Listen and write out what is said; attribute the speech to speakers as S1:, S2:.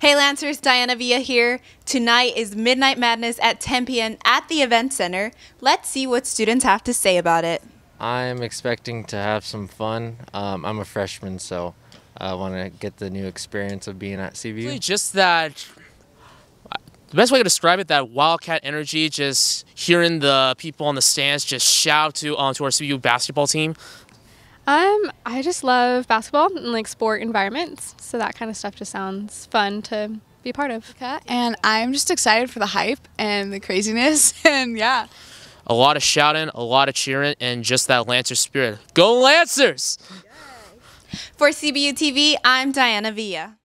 S1: Hey Lancers, Dyana Villa here. Tonight is Midnight Madness at 10 p.m. at the Event Center. Let's see what students have to say about it.
S2: I'm expecting to have some fun. Um, I'm a freshman, so I want to get the new experience of being at
S3: Really
S2: CBU.
S3: just that the best way to describe it that wildcat energy just hearing the people in the stands just shout to um, to our CBU basketball team
S4: Um, I just love basketball and like sport environments, so that kind of stuff just sounds fun to be part of.
S5: and I'm just excited for the hype and the craziness and yeah.
S3: a lot of shouting a lot of cheering and just that lancer spirit go lancers
S1: For CBU TV, I'm Dyana Villa.